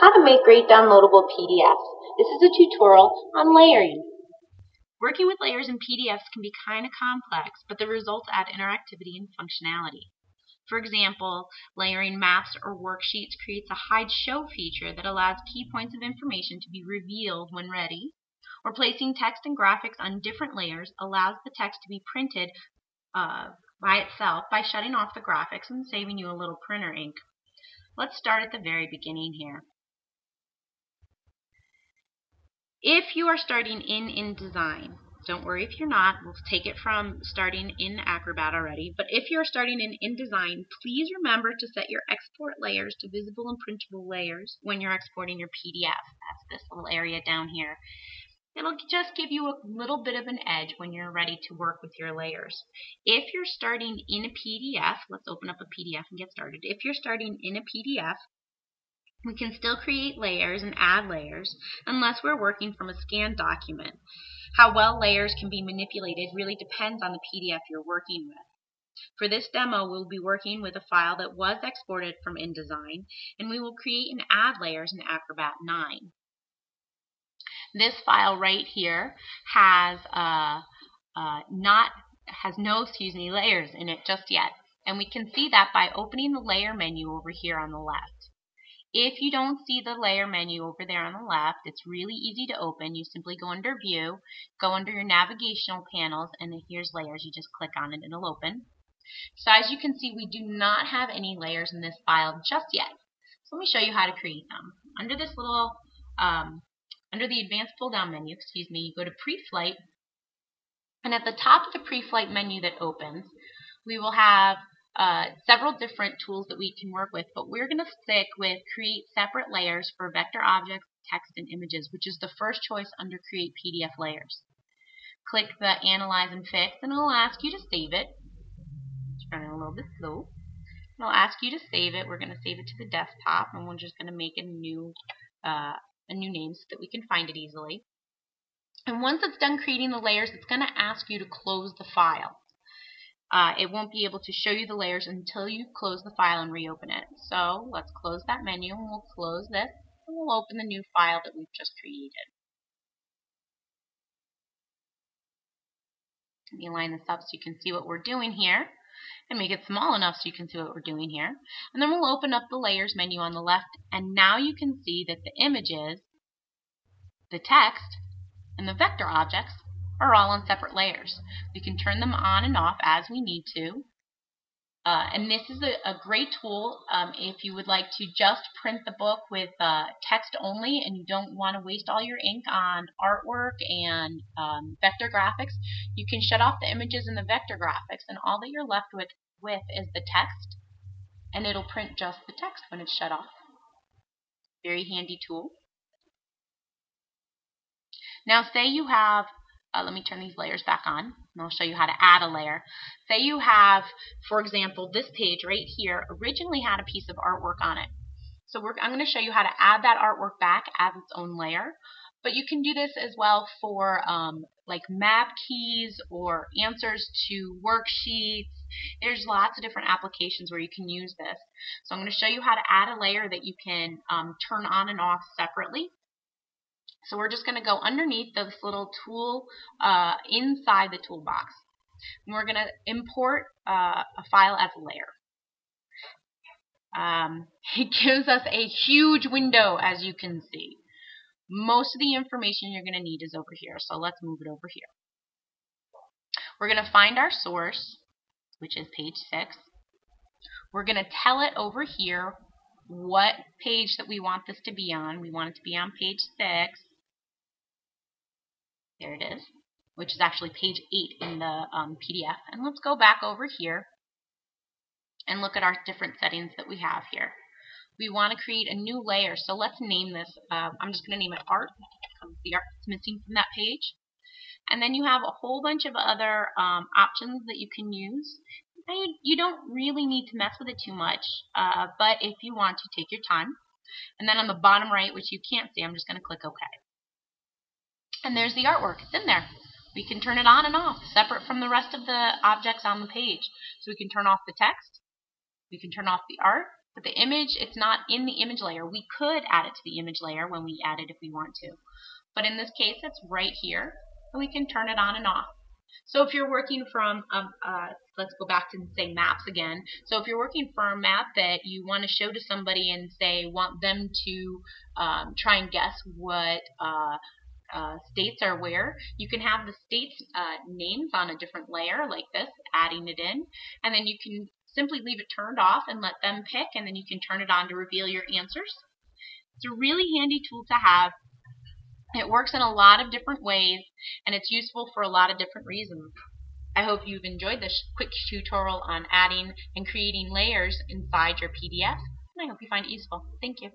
How to make great downloadable PDFs. This is a tutorial on layering. Working with layers in PDFs can be kind of complex, but the results add interactivity and functionality. For example, layering maps or worksheets creates a hide show feature that allows key points of information to be revealed when ready, or placing text and graphics on different layers allows the text to be printed uh, by itself by shutting off the graphics and saving you a little printer ink. Let's start at the very beginning here. If you are starting in InDesign, don't worry if you're not, we'll take it from starting in Acrobat already, but if you're starting in InDesign, please remember to set your export layers to visible and printable layers when you're exporting your PDF. That's this little area down here. It'll just give you a little bit of an edge when you're ready to work with your layers. If you're starting in a PDF, let's open up a PDF and get started. If you're starting in a PDF, we can still create layers and add layers unless we're working from a scanned document. How well layers can be manipulated really depends on the PDF you're working with. For this demo, we'll be working with a file that was exported from InDesign, and we will create and add layers in Acrobat 9. This file right here has uh, uh, not has no excuse me layers in it just yet, and we can see that by opening the layer menu over here on the left. If you don't see the layer menu over there on the left, it's really easy to open. You simply go under View, go under your navigational panels, and then here's Layers. You just click on it and it'll open. So as you can see, we do not have any layers in this file just yet. So let me show you how to create them. Under this little um, under the Advanced pull-down menu, excuse me, you go to Pre-Flight, and at the top of the Pre-Flight menu that opens, we will have uh, several different tools that we can work with, but we're going to stick with Create Separate Layers for Vector Objects, Text, and Images, which is the first choice under Create PDF Layers. Click the Analyze and Fix, and it'll ask you to save it. It's running a little bit slow. It'll ask you to save it. We're going to save it to the desktop, and we're just going to make a new uh, a new name so that we can find it easily. And once it's done creating the layers, it's going to ask you to close the file. Uh, it won't be able to show you the layers until you close the file and reopen it. So let's close that menu and we'll close this and we'll open the new file that we've just created. Let me line this up so you can see what we're doing here and make it small enough so you can see what we're doing here. And then we'll open up the layers menu on the left and now you can see that the images, the text, and the vector objects are all on separate layers. We can turn them on and off as we need to. Uh, and this is a, a great tool um, if you would like to just print the book with uh, text only and you don't want to waste all your ink on artwork and um, vector graphics. You can shut off the images and the vector graphics and all that you're left with, with is the text and it'll print just the text when it's shut off. Very handy tool. Now say you have uh, let me turn these layers back on, and I'll show you how to add a layer. Say you have, for example, this page right here originally had a piece of artwork on it. So I'm going to show you how to add that artwork back as its own layer. But you can do this as well for um, like map keys or answers to worksheets. There's lots of different applications where you can use this. So I'm going to show you how to add a layer that you can um, turn on and off separately. So we're just going to go underneath this little tool uh, inside the toolbox. And we're going to import uh, a file as a layer. Um, it gives us a huge window, as you can see. Most of the information you're going to need is over here, so let's move it over here. We're going to find our source, which is page 6. We're going to tell it over here what page that we want this to be on. We want it to be on page 6. There it is, which is actually page 8 in the um, PDF. And let's go back over here and look at our different settings that we have here. We want to create a new layer, so let's name this. Uh, I'm just going to name it Art, because the art is missing from that page. And then you have a whole bunch of other um, options that you can use. You, you, don't really need to mess with it too much, uh, but if you want to, take your time. And then on the bottom right, which you can't see, I'm just going to click OK. And there's the artwork. It's in there. We can turn it on and off, separate from the rest of the objects on the page. So we can turn off the text, we can turn off the art, But the image, it's not in the image layer. We could add it to the image layer when we add it if we want to. But in this case, it's right here, and we can turn it on and off. So if you're working from, um, uh, let's go back to say maps again. So if you're working for a map that you want to show to somebody and say want them to um, try and guess what uh, uh, states are where, you can have the states uh, names on a different layer like this, adding it in, and then you can simply leave it turned off and let them pick, and then you can turn it on to reveal your answers. It's a really handy tool to have. It works in a lot of different ways, and it's useful for a lot of different reasons. I hope you've enjoyed this quick tutorial on adding and creating layers inside your PDF, and I hope you find it useful. Thank you.